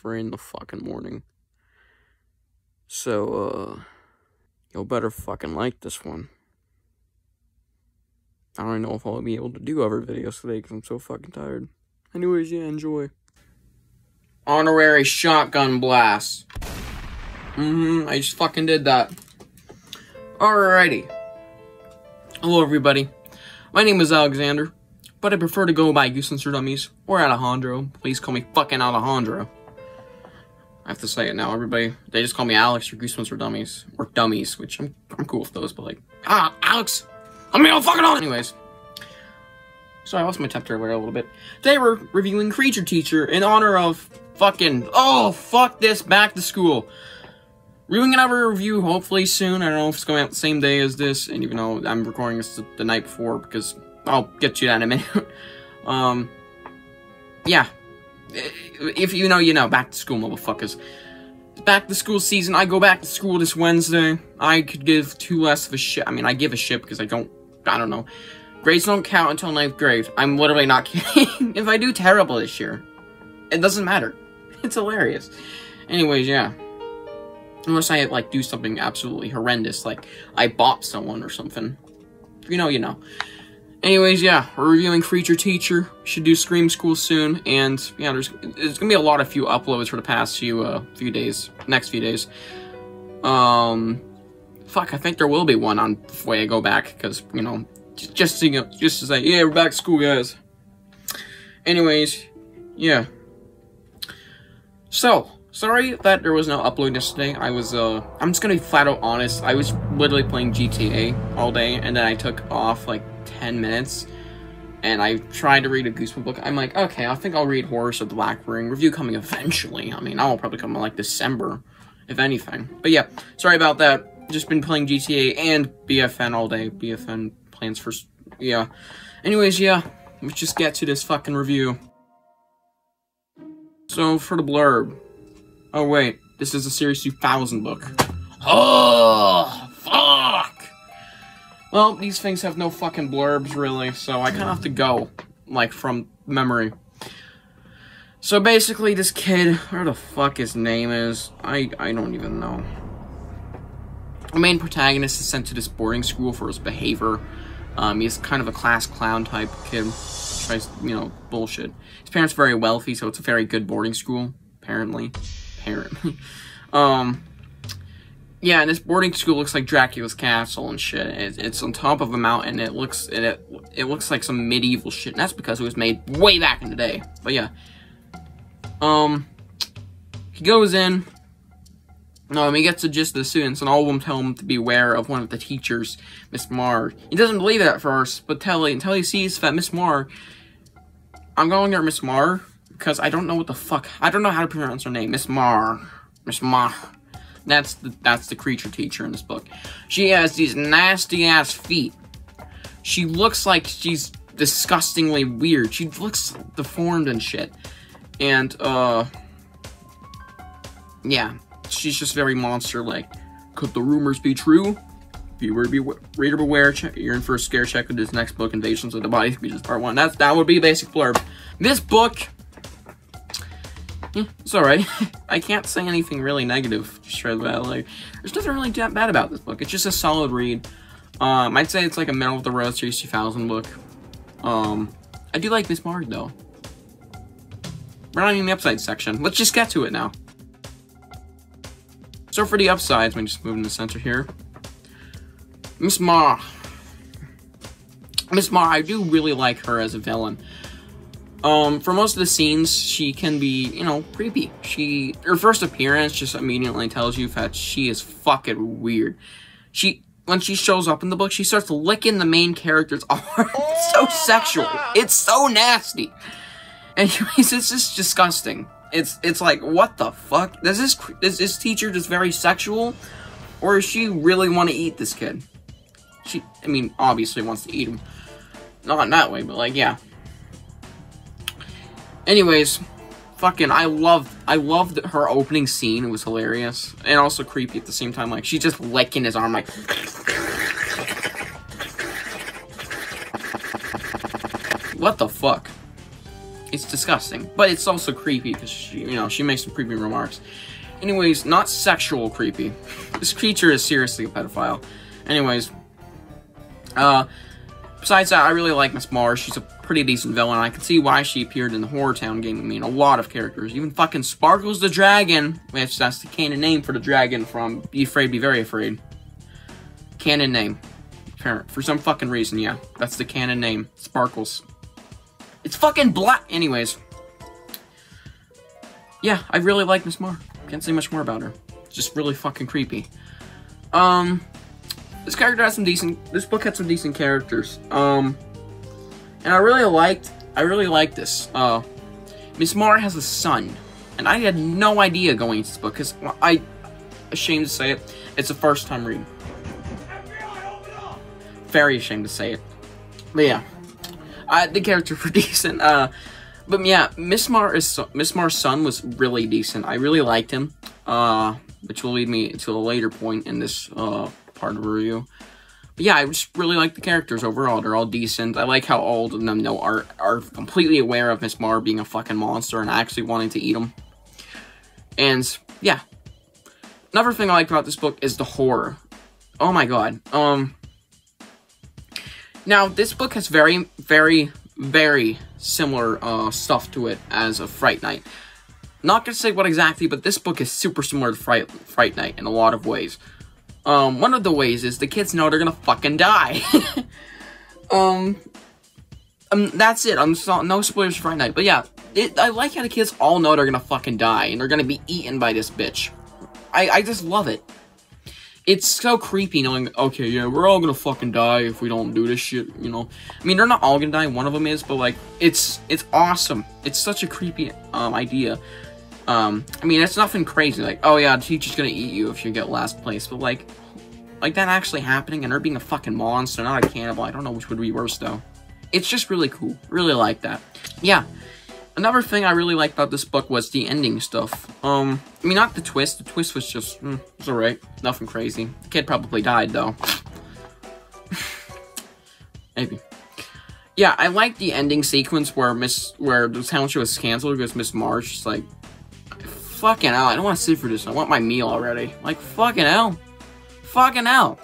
three in the fucking morning. So, uh, you'll better fucking like this one. I don't know if I'll be able to do other videos today because I'm so fucking tired. Anyways, yeah, enjoy. Honorary shotgun blast. Mm-hmm, I just fucking did that. Alrighty. Hello, everybody. My name is Alexander, but I prefer to go by Goose and Dummies or Alejandro. Please call me fucking Alejandro. I have to say it now, everybody. They just call me Alex or Goosebumps or Dummies. Or Dummies, which I'm, I'm cool with those, but like, ah, Alex! I'm fucking on! Anyways. So I lost my temper a little bit. Today we're reviewing Creature Teacher in honor of fucking, oh, fuck this, back to school. Reviewing another review hopefully soon. I don't know if it's going out the same day as this, and even though I'm recording this the night before, because I'll get to that in a minute. um, yeah. If you know, you know. Back to school, motherfuckers. Back to school season. I go back to school this Wednesday. I could give two less of a shit. I mean, I give a shit because I don't, I don't know. Grades don't count until ninth grade. I'm literally not kidding. if I do terrible this year, it doesn't matter. It's hilarious. Anyways, yeah. Unless I, like, do something absolutely horrendous, like I bought someone or something. You know, you know. Anyways, yeah, we're reviewing Creature Teacher. Should do Scream School soon, and yeah, there's there's gonna be a lot of few uploads for the past few uh few days, next few days. Um, fuck, I think there will be one on the way I go back because you know just, just to, you know, just to say, yeah, we're back to school, guys. Anyways, yeah. So, sorry that there was no upload yesterday. I was, uh, I'm just gonna be flat out honest. I was literally playing GTA all day, and then I took off, like, 10 minutes, and I tried to read a Goosebump book. I'm like, okay, I think I'll read Horrors of the Black Ring. Review coming eventually. I mean, I'll probably come in, like, December, if anything. But yeah, sorry about that. Just been playing GTA and BFN all day. BFN plans for, yeah. Anyways, yeah, let's just get to this fucking review. So, for the blurb. Oh, wait, this is a Series 2000 book. Oh, fuck! Well, these things have no fucking blurbs, really, so I kind of have to go, like, from memory. So basically, this kid, where the fuck his name is, I, I don't even know. The main protagonist is sent to this boarding school for his behavior. Um, he's kind of a class clown type kid. Tries, you know, bullshit. His parents are very wealthy, so it's a very good boarding school, apparently. Apparently. um, yeah, and this boarding school looks like Dracula's castle and shit. It, it's on top of a mountain. It looks it, it looks like some medieval shit. And that's because it was made way back in the day. But yeah, um, he goes in. Um, he gets the gist of the students, and all of them tell him to beware of one of the teachers, Miss Marr. He doesn't believe it at first, but tell until he sees that Miss Marr. I'm going there, Miss Marr, because I don't know what the fuck. I don't know how to pronounce her name. Miss Mar. Miss Mar. That's the that's the creature teacher in this book. She has these nasty ass feet. She looks like she's disgustingly weird. She looks deformed and shit. And uh yeah, she's just very monster-like. Could the rumors be true? Viewer be reader beware. Check, you're in for a scare check with this next book, Invasions of the Body Squeezers Part One. That's that would be basic blurb. This book, it's alright. I can't say anything really negative. Shred about like, there's nothing really that bad about this book. It's just a solid read. Um, I'd say it's like a Middle of the Road Series 2000 book. Um, I do like Miss Marg though. We're not even in the upside section. Let's just get to it now. So for the upsides, me just move in the center here. Miss Marr. Miss Marr, I do really like her as a villain. Um, for most of the scenes, she can be, you know, creepy. She, her first appearance just immediately tells you that she is fucking weird. She, when she shows up in the book, she starts licking the main character's arm. it's so sexual. It's so nasty. Anyways, it's just disgusting. It's it's like what the fuck? Does this is this teacher just very sexual, or does she really want to eat this kid? She, I mean, obviously wants to eat him. Not in that way, but like, yeah. Anyways, fucking, I loved, I loved her opening scene. It was hilarious and also creepy at the same time. Like she's just licking his arm, like. What the fuck? It's disgusting, but it's also creepy because she, you know, she makes some creepy remarks. Anyways, not sexual creepy. This creature is seriously a pedophile. Anyways, uh, besides that, I really like Miss Mars. She's a pretty decent villain. I can see why she appeared in the Horror Town game. I mean, a lot of characters. Even fucking Sparkles the Dragon, which that's the canon name for the dragon from Be Afraid, Be Very Afraid. Canon name. For some fucking reason, yeah. That's the canon name. Sparkles. It's fucking black. Anyways. Yeah, I really like Miss Mar. Can't say much more about her. Just really fucking creepy. Um, this character has some decent. This book had some decent characters. Um, and I really liked. I really liked this. Uh, Miss Mar has a son, and I had no idea going into this book because I, ashamed to say it, it's a first time read. Very ashamed to say it, but yeah, I, the character were decent. Uh, but yeah, Miss Mar is Miss Mar's son was really decent. I really liked him. Uh, which will lead me to a later point in this uh, part of review. But yeah, I just really like the characters overall. They're all decent. I like how all of them know are are completely aware of Miss Mar being a fucking monster and actually wanting to eat them. And yeah, another thing I like about this book is the horror. Oh my god. Um. Now this book has very, very, very similar uh, stuff to it as a Fright Night. Not gonna say what exactly, but this book is super similar to Fright, Fright Night in a lot of ways. Um, one of the ways is the kids know they're gonna fucking die. um, um, that's it. I'm so, no spoilers for Fright Night, but yeah, it, I like how the kids all know they're gonna fucking die and they're gonna be eaten by this bitch. I, I just love it. It's so creepy knowing, okay, yeah, we're all gonna fucking die if we don't do this shit, you know? I mean, they're not all gonna die, one of them is, but, like, it's, it's awesome. It's such a creepy, um, idea. Um, I mean, it's nothing crazy, like, oh yeah, the teacher's gonna eat you if you get last place, but like, like that actually happening and her being a fucking monster, not a cannibal, I don't know which would be worse though. It's just really cool, really like that. Yeah, another thing I really liked about this book was the ending stuff. Um, I mean, not the twist, the twist was just, mm, it's alright, nothing crazy. The kid probably died though. Maybe. Yeah, I like the ending sequence where Miss, where the township was canceled because Miss Marsh like, fucking hell, I don't want to sit for this. I want my meal already. Like, fucking hell. Fucking hell.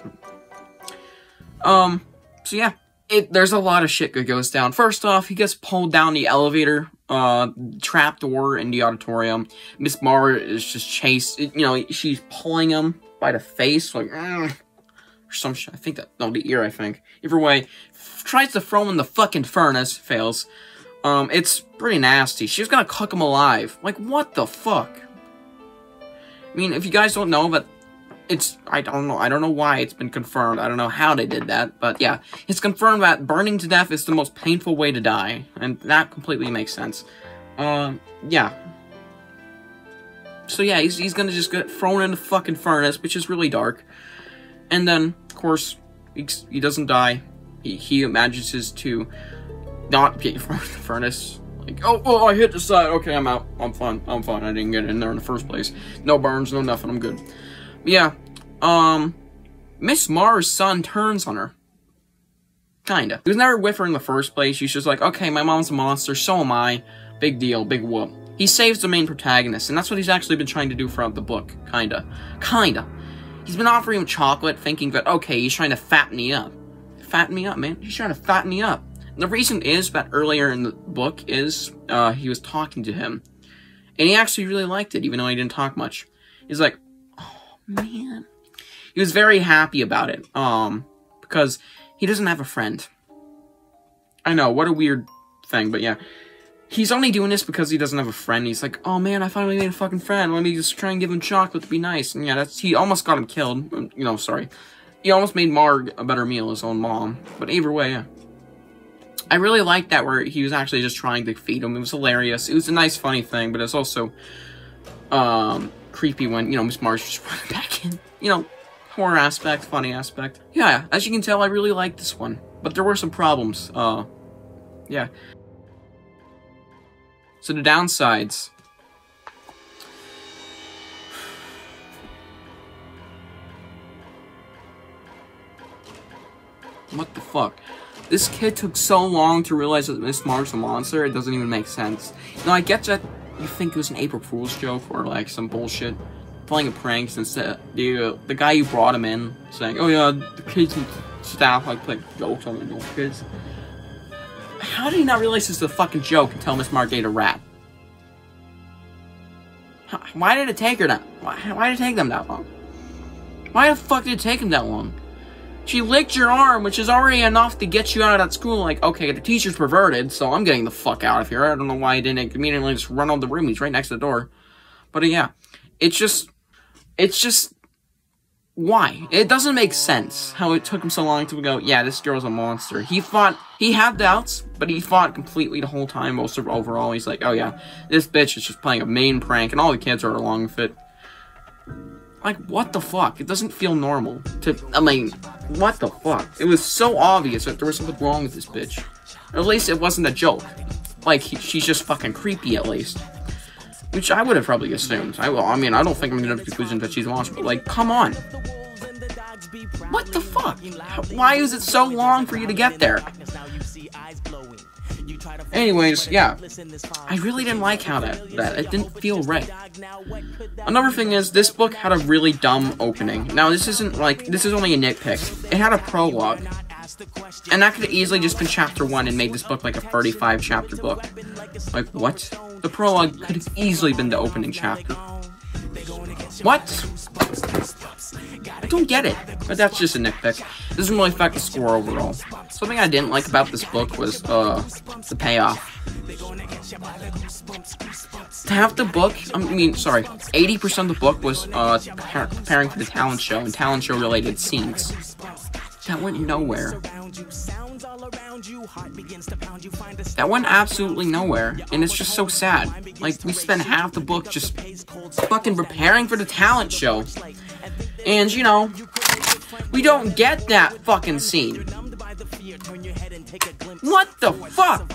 Um, so yeah. It, there's a lot of shit that goes down. First off, he gets pulled down the elevator, uh, trap door in the auditorium. Miss Mar is just chased, you know, she's pulling him by the face, like, or some shit. I think that, no, the ear, I think. Either way, tries to throw him in the fucking furnace, fails. Um, it's pretty nasty. She's gonna cook him alive. Like, what the fuck? I mean, if you guys don't know, but it's, I don't know, I don't know why it's been confirmed, I don't know how they did that, but yeah, it's confirmed that burning to death is the most painful way to die, and that completely makes sense. Um, uh, yeah. So yeah, he's, he's gonna just get thrown in the fucking furnace, which is really dark, and then, of course, he, he doesn't die, he, he manages to not get thrown in the furnace, like, oh, oh, I hit the side. Okay, I'm out. I'm fine. I'm fine. I didn't get in there in the first place. No burns, no nothing. I'm good. But yeah, um, Miss Mars' son turns on her. Kinda. He was never with her in the first place. She's just like, okay, my mom's a monster, so am I. Big deal, big whoop. He saves the main protagonist, and that's what he's actually been trying to do throughout the book. Kinda. Kinda. He's been offering him chocolate, thinking that, okay, he's trying to fatten me up. Fatten me up, man. He's trying to fatten me up. The reason is that earlier in the book is uh, he was talking to him, and he actually really liked it, even though he didn't talk much. He's like, "Oh man," he was very happy about it, um, because he doesn't have a friend. I know, what a weird thing, but yeah. He's only doing this because he doesn't have a friend. He's like, oh man, I finally made a fucking friend. Let me just try and give him chocolate to be nice. And yeah, that's he almost got him killed. You know, sorry. He almost made Marg a better meal, his own mom. But either way, yeah. I really liked that where he was actually just trying to feed him. It was hilarious. It was a nice, funny thing, but it's also um, creepy when, you know, Miss Marsh just running back in. You know, horror aspect, funny aspect. Yeah, as you can tell, I really liked this one. But there were some problems. Uh, yeah. So the downsides. What the fuck? This kid took so long to realize that Miss March's a monster, it doesn't even make sense. Now, I get that you think it was an April Fool's joke or like some bullshit, playing a prank since the, the, uh, the guy you brought him in saying, oh yeah, the kids and staff like play jokes on the little kids. How did he not realize this is a fucking joke until Miss March ate a rat? Why did it take her that? Why, why did it take them that long? Why the fuck did it take him that long? She licked your arm, which is already enough to get you out of that school. Like, okay, the teacher's perverted, so I'm getting the fuck out of here. I don't know why he didn't immediately just run out the room. He's right next to the door. But uh, yeah, it's just, it's just, why? It doesn't make sense how it took him so long to go, yeah, this girl's a monster. He fought, he had doubts, but he fought completely the whole time. Most of overall, he's like, oh yeah, this bitch is just playing a main prank, and all the kids are along with it. Like, what the fuck? It doesn't feel normal to, I mean, what the fuck? It was so obvious that there was something wrong with this bitch. At least it wasn't a joke. Like, he, she's just fucking creepy, at least. Which I would have probably assumed. I, I mean, I don't think I'm gonna have conclusion that she's monster, but like, come on. What the fuck? Why is it so long for you to get there? Anyways, yeah. I really didn't like how that, that, it didn't feel right. Another thing is, this book had a really dumb opening. Now, this isn't like, this is only a nitpick. It had a prologue. And that could have easily just been chapter 1 and made this book like a 35 chapter book. Like, what? The prologue could have easily been the opening chapter. What? I don't get it, but that's just a nitpick. It doesn't really affect the score overall. Something I didn't like about this book was, uh, the payoff. To have the book, I mean, sorry, 80% of the book was, uh, preparing for the talent show and talent show related scenes. That went nowhere. That went absolutely nowhere, and it's just so sad. Like, we spent half the book just fucking preparing for the talent show. And, you know, we don't get that fucking scene. What the fuck?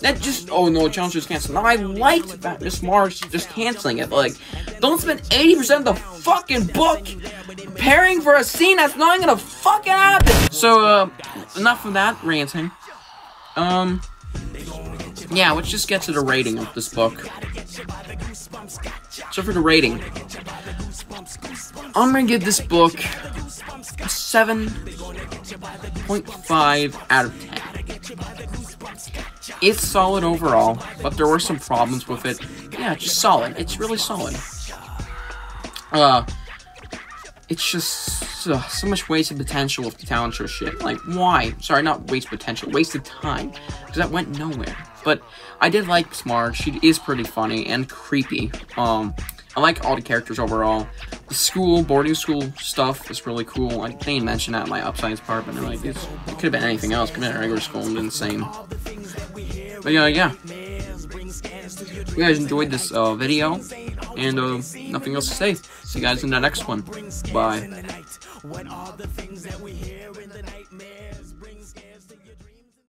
That just, oh no, challenge just canceled. Now, I liked that Miss March just canceling it, like, don't spend 80% of the fucking book preparing for a scene that's not gonna fucking happen. So, uh, enough of that ranting. Um, yeah, let's just get to the rating of this book. So for the rating, I'm gonna give this book a 7.5 out of 10. It's solid overall, but there were some problems with it. Yeah, just solid. It's really solid. Uh, it's just uh, so much wasted potential with the talent show shit. Like, why? Sorry, not waste potential, wasted time. Because that went nowhere. But I did like Smart. She is pretty funny and creepy. Um, I like all the characters overall. The school, boarding school stuff is really cool. I didn't mention that in my upsides part, but like, it could have been anything else. Could have been regular school and been the same. But yeah, yeah. If you guys enjoyed this uh, video, and uh, nothing else to say. See you guys in the next one. Bye.